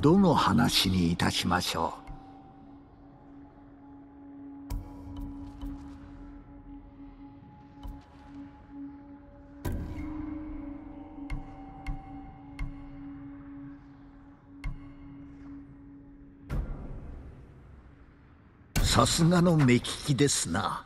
どの話にいたしましょう？さすがの目利きですな。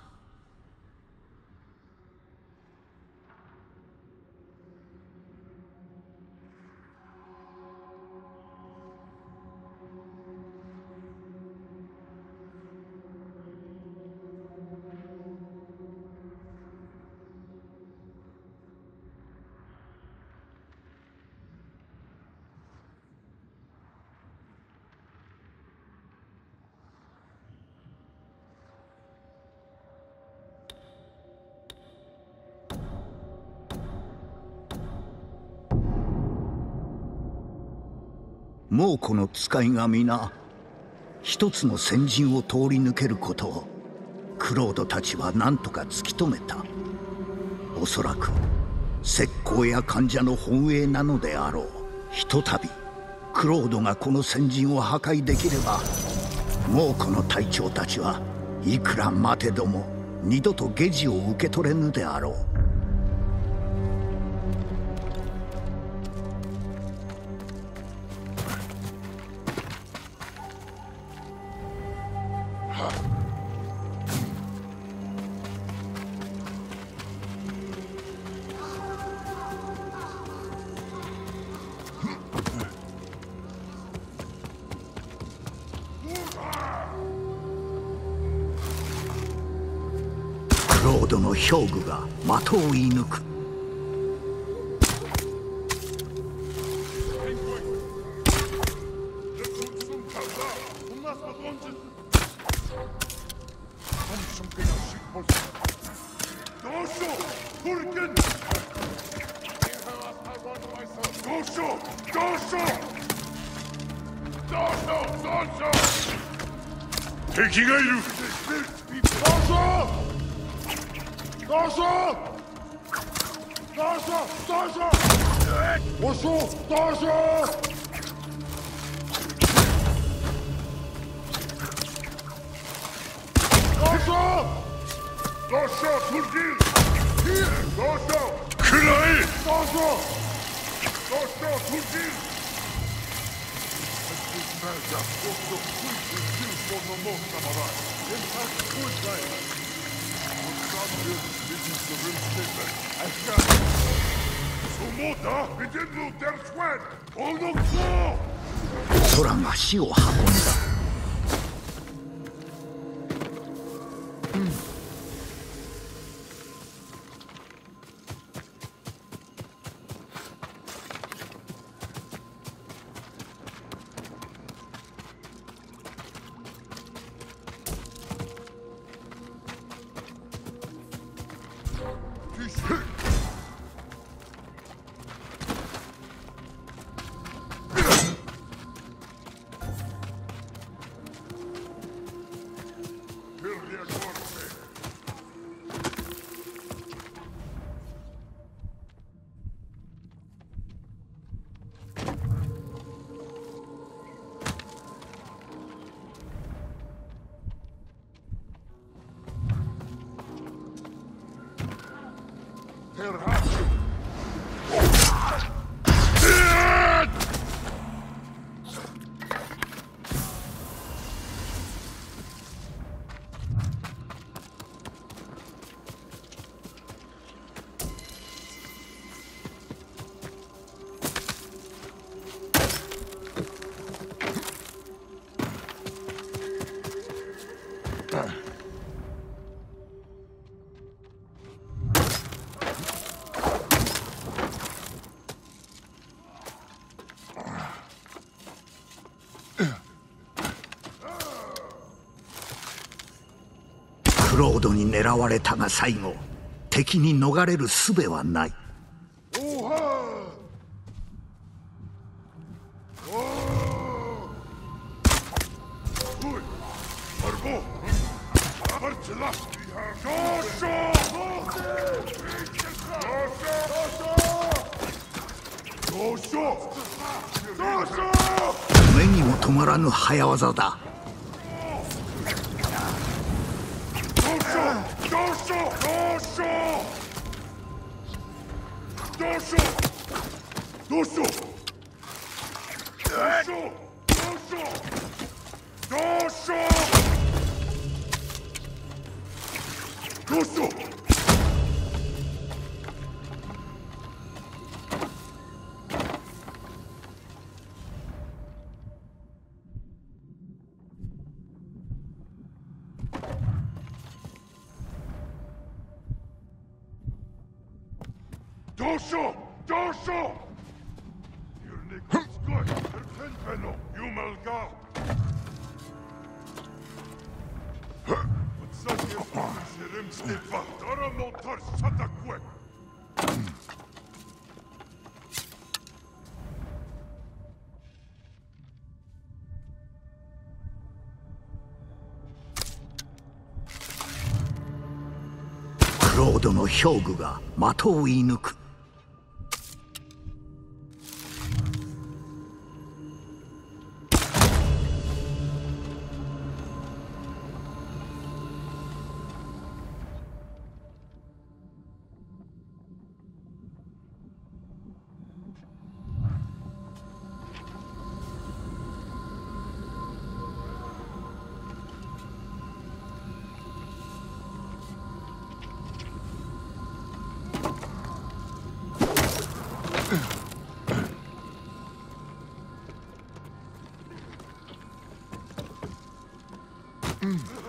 もうこの使いが皆一つの先陣を通り抜けることをクロードたちは何とか突き止めた。おそらく石膏や患者の本営なのであろう。ひとたびクロードがこの先陣を破壊できればもうこの隊長たちはいくら待てども二度と下地を受け取れぬであろう。が的を射抜く。大将出击！大将！克莱！大将！大将出击！Smerja, också skjuter ljusmån och månsammanhang. En fast skjutväg. 空が死を運んだ Perhaps クロードに狙われたが最後敵に逃れる術はない。どうしようドの兵具が的を射抜く。Hmm.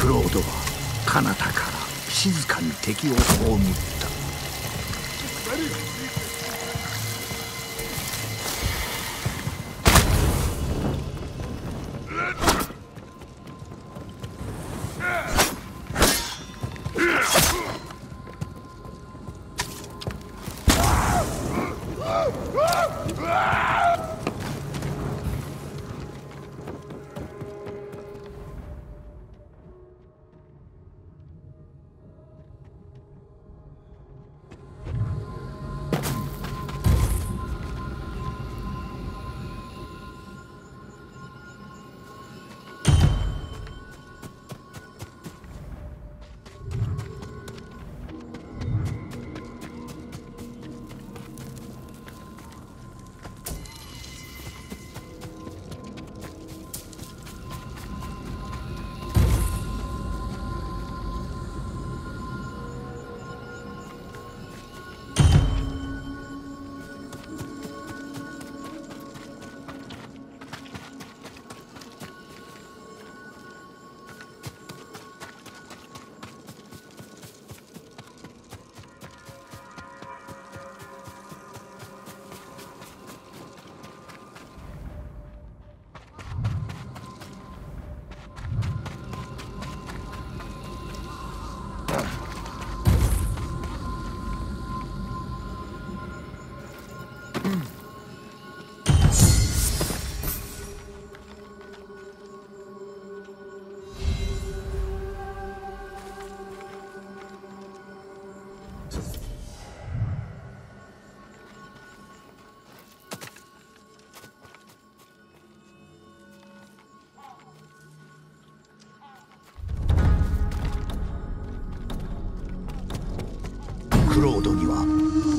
クロードは彼方から静かに敵を葬っロードには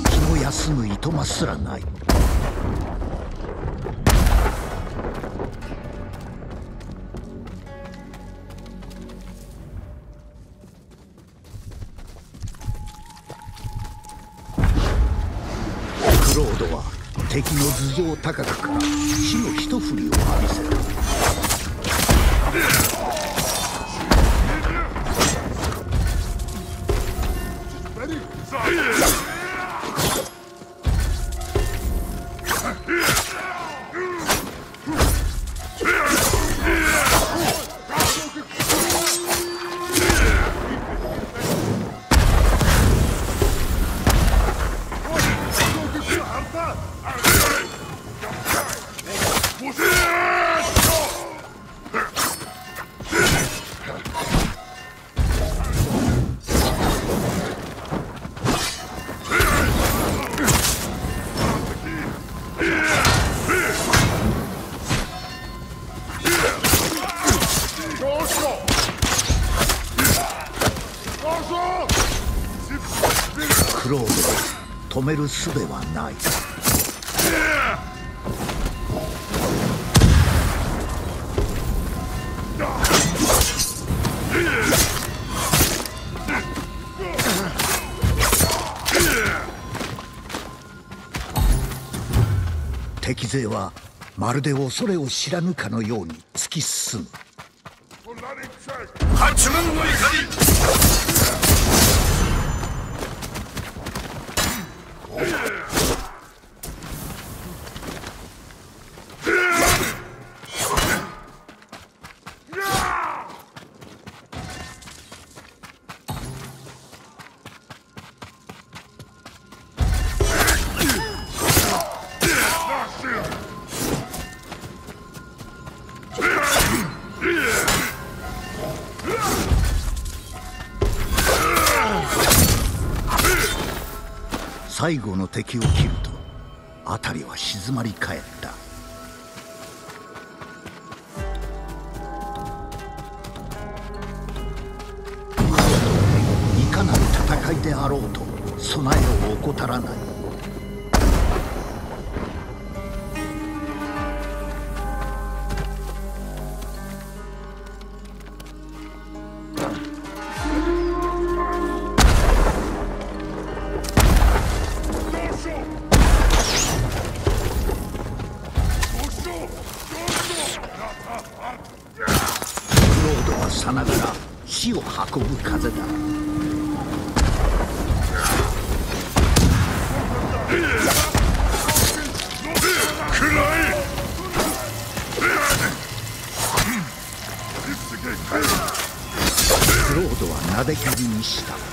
気の休むいとますらない。クロードは敵の頭上高くから死の一振りを浴びせた術はない。敵勢はまるで恐れを知らぬかのように突き進む。八門の怒り。Yeah. 最後の敵を切ると辺りは静まり返っさながら死を運ぶ風だ。クロードはなで蹴りにした。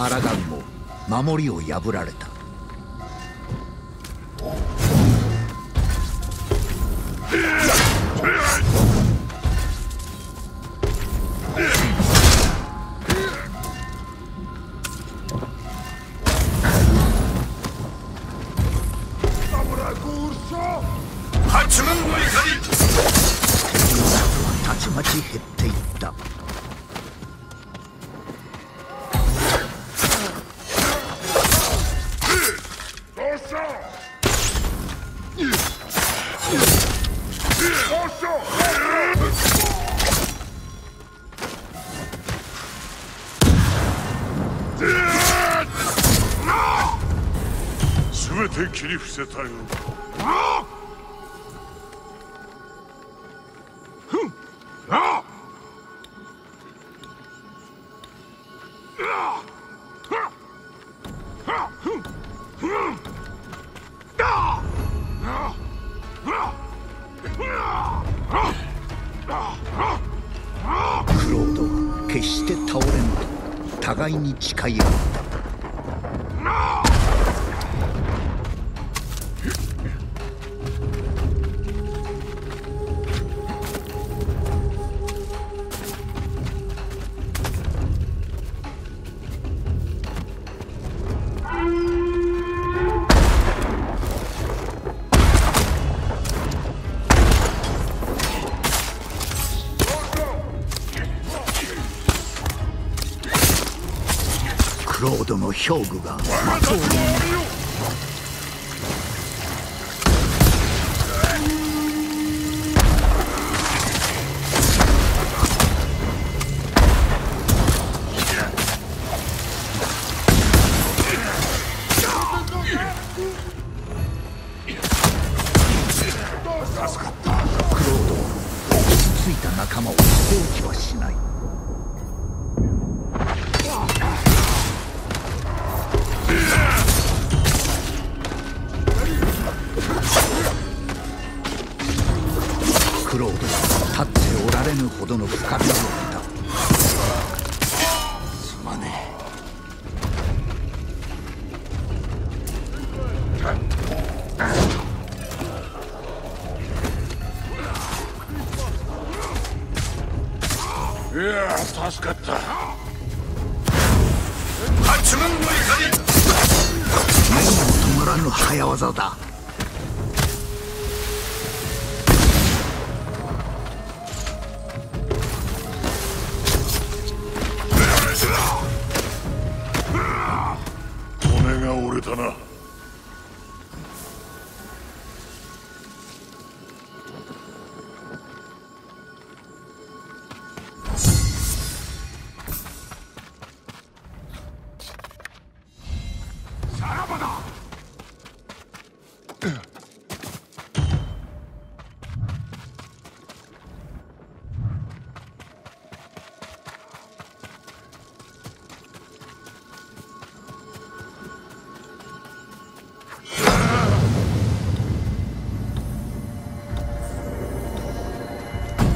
果敢に抗うも守りを破られた。の怒り。たちまち減っていった切り伏せたよクロどの兵具が。松に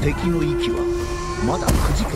敵の息はまだくじか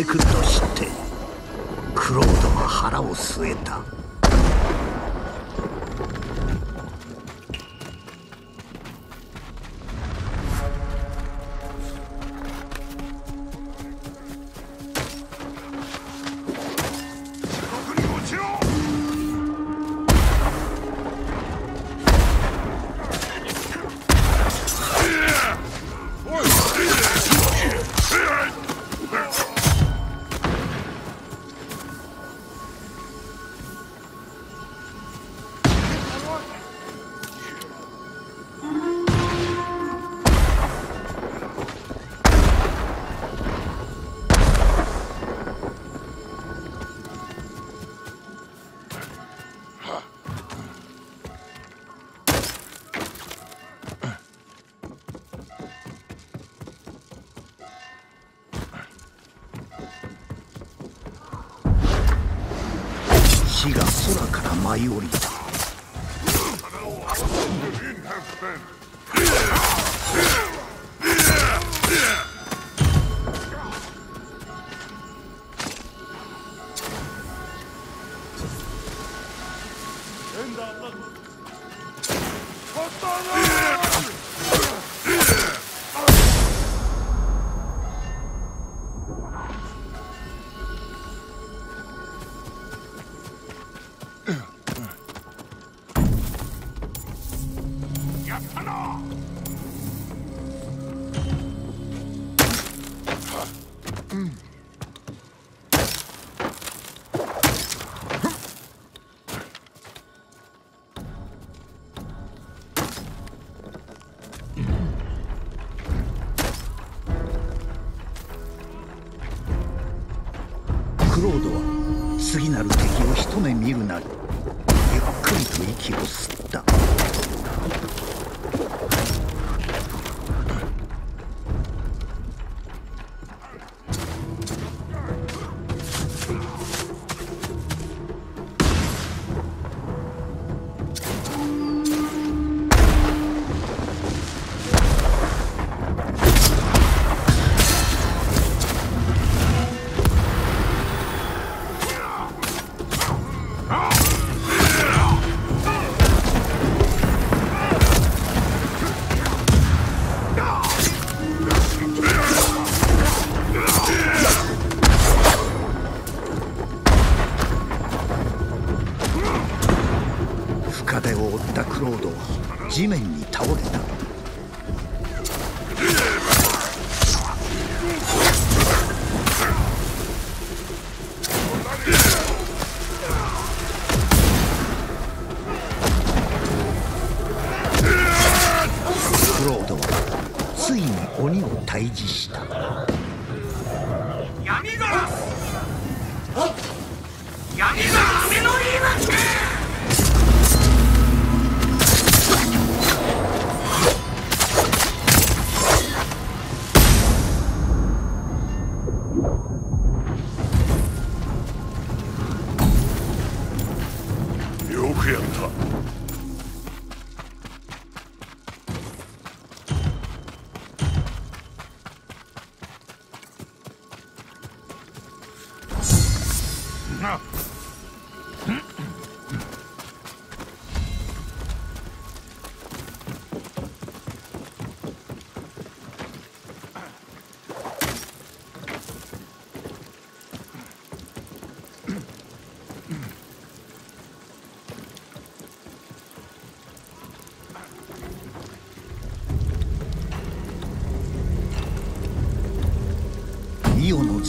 they could Zamayı oraya. 地面に倒れ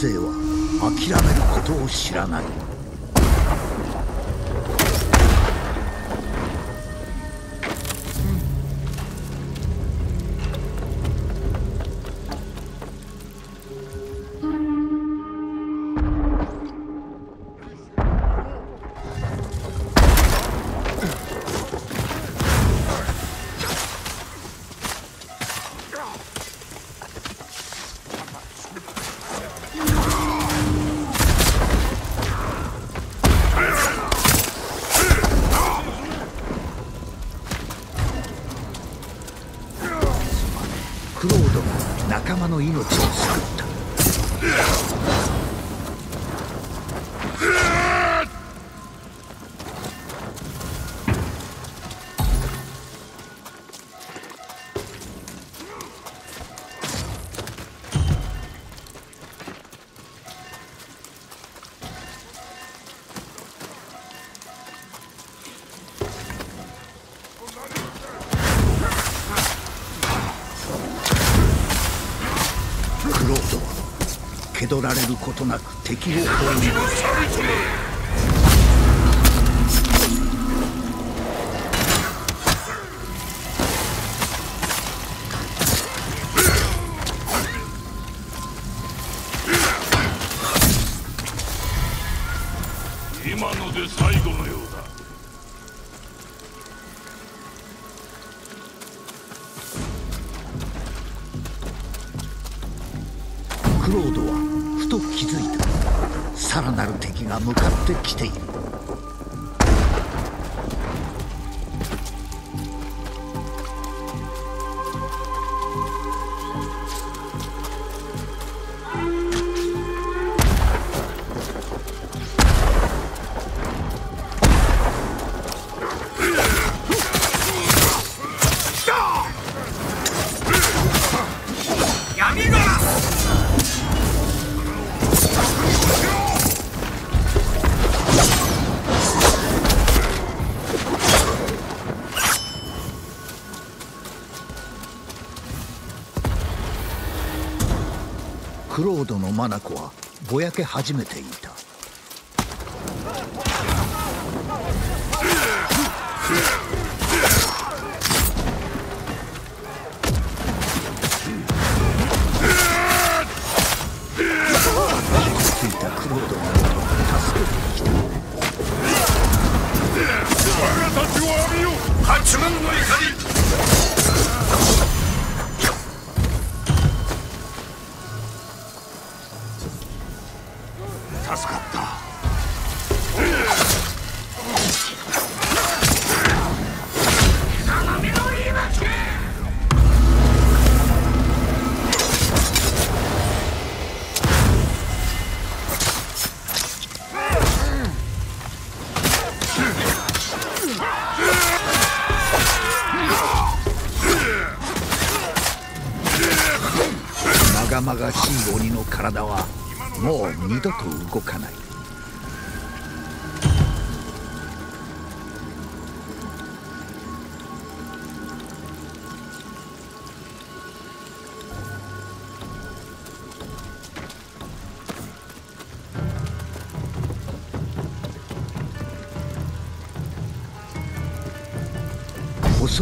勢は諦めることを知らない。取られることなく敵を包囲クロードの眼はぼやけ始めていた。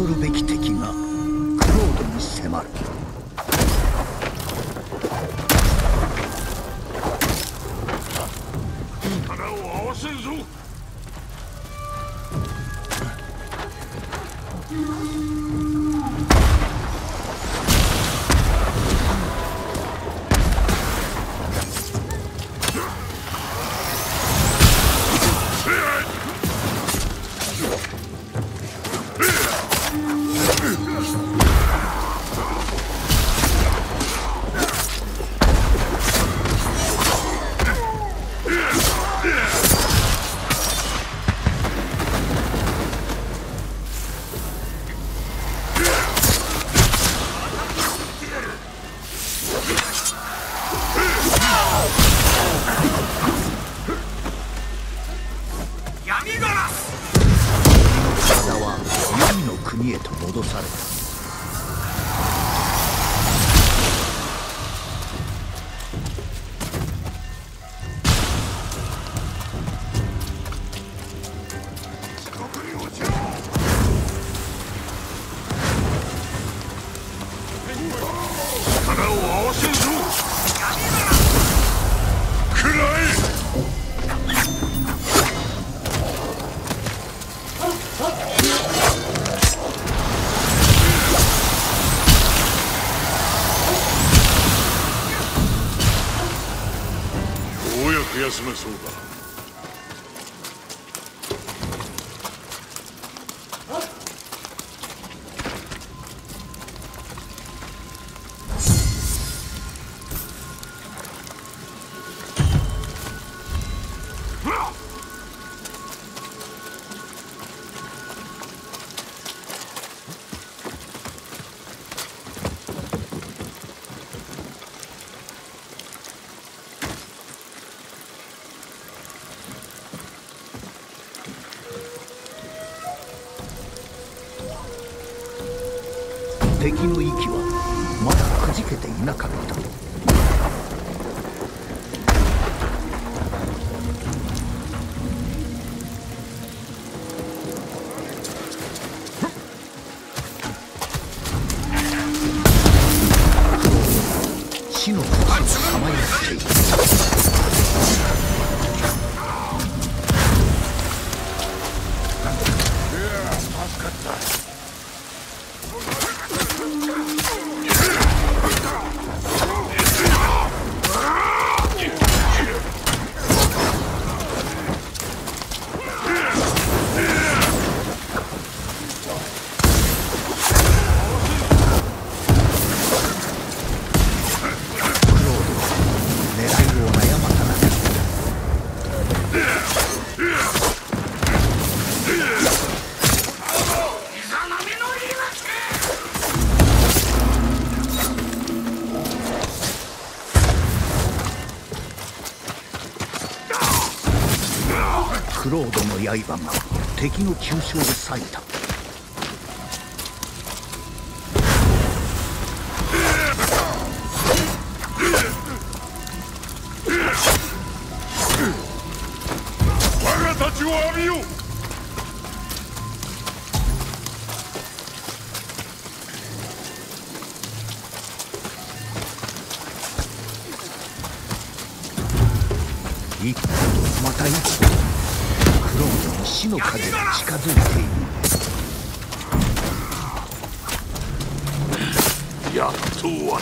恐るべき敵が国へと戻された。敵の息はまだくじけていなかった。刃が敵の急所を裂いた。風が近づいている。やっと終わ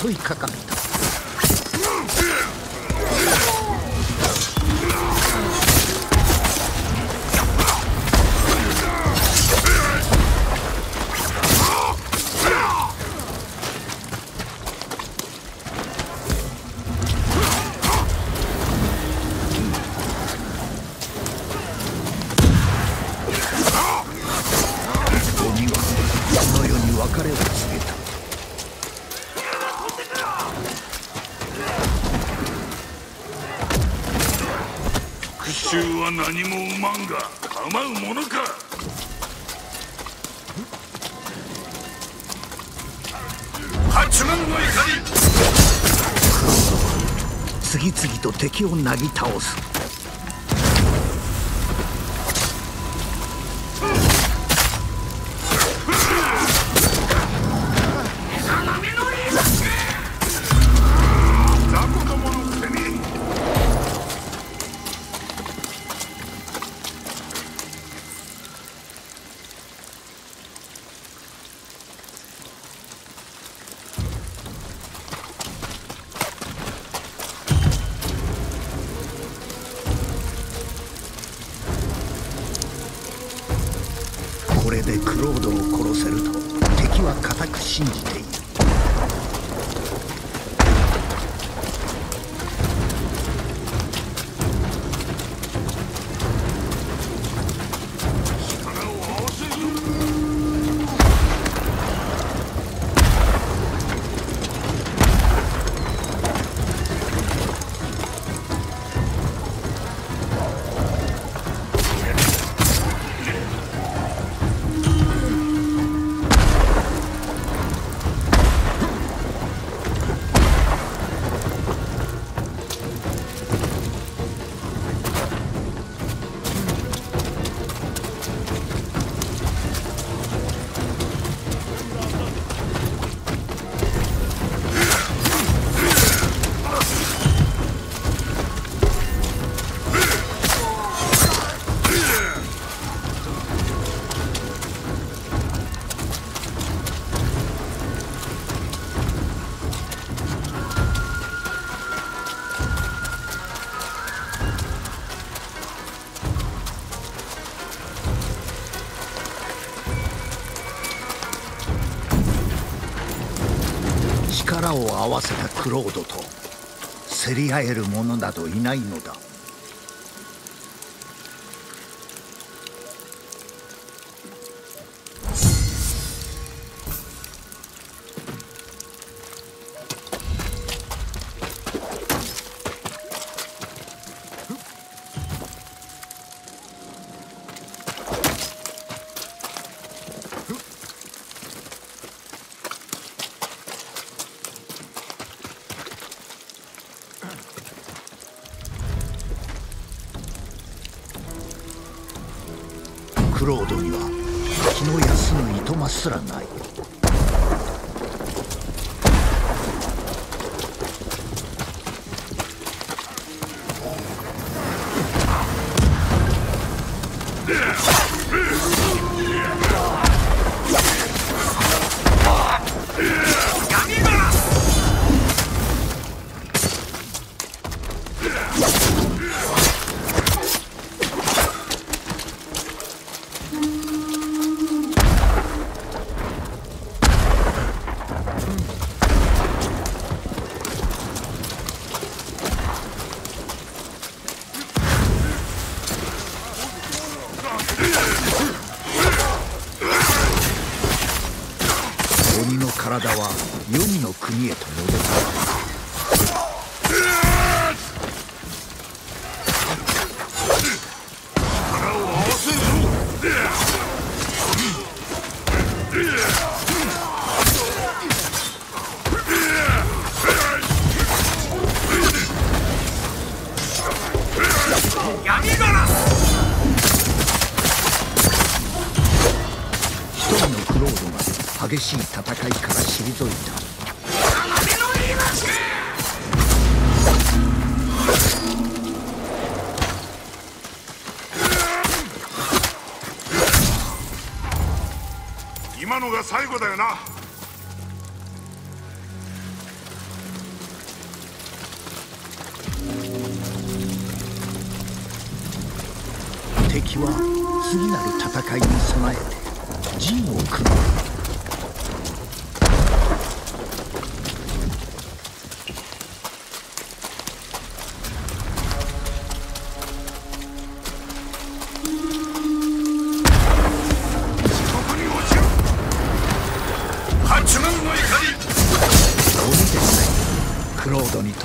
襲いかか。何もうまんが構うものか。八幡の怒り。次々と敵をなぎ倒す。合わせたクロードと競り合える者などいないのだ。нет, но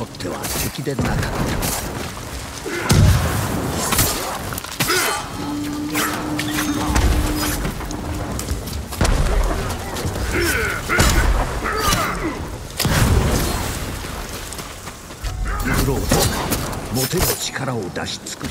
とっては敵でなかった。モテる力を出し尽く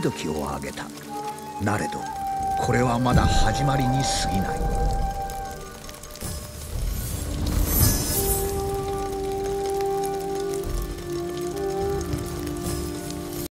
時を挙げた。なれどこれはまだ始まりに過ぎない。